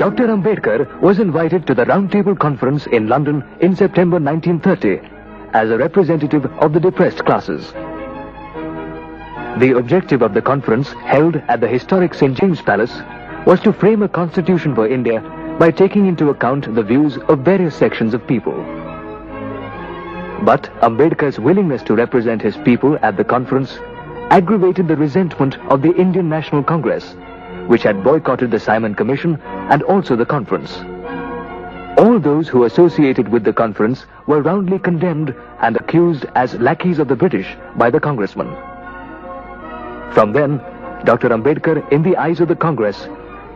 Dr. Ambedkar was invited to the Roundtable Conference in London in September 1930 as a representative of the depressed classes. The objective of the conference held at the historic St. James Palace was to frame a constitution for India by taking into account the views of various sections of people. But Ambedkar's willingness to represent his people at the conference aggravated the resentment of the Indian National Congress, which had boycotted the Simon Commission and also the conference. All those who associated with the conference were roundly condemned and accused as lackeys of the British by the congressman. From then, Dr. Ambedkar, in the eyes of the Congress,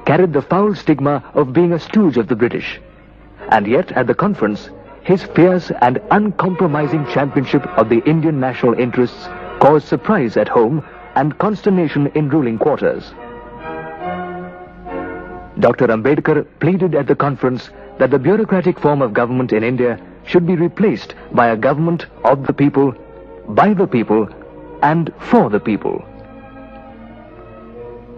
carried the foul stigma of being a stooge of the British. And yet, at the conference, his fierce and uncompromising championship of the Indian national interests caused surprise at home and consternation in ruling quarters. Dr. Ambedkar pleaded at the conference that the bureaucratic form of government in India should be replaced by a government of the people, by the people, and for the people.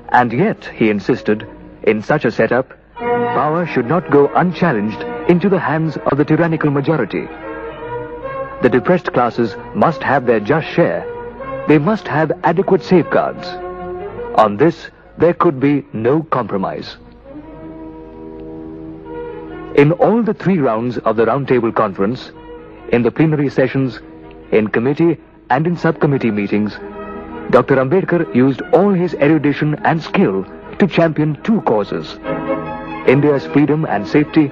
And yet, he insisted, in such a setup, power should not go unchallenged into the hands of the tyrannical majority. The depressed classes must have their just share. They must have adequate safeguards. On this, there could be no compromise. In all the three rounds of the Roundtable Conference, in the plenary sessions, in committee and in subcommittee meetings, Dr. Ambedkar used all his erudition and skill to champion two causes, India's freedom and safety,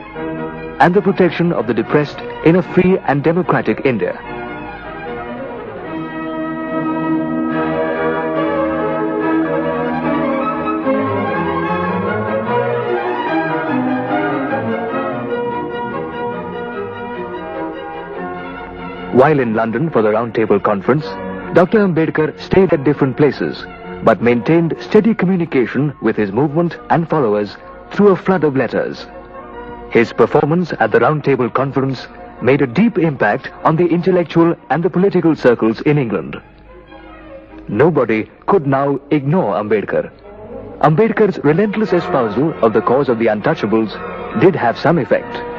and the protection of the depressed in a free and democratic India. While in London for the Roundtable Conference, Dr. Ambedkar stayed at different places, but maintained steady communication with his movement and followers through a flood of letters. His performance at the Roundtable Conference made a deep impact on the intellectual and the political circles in England. Nobody could now ignore Ambedkar. Ambedkar's relentless espousal of the cause of the untouchables did have some effect.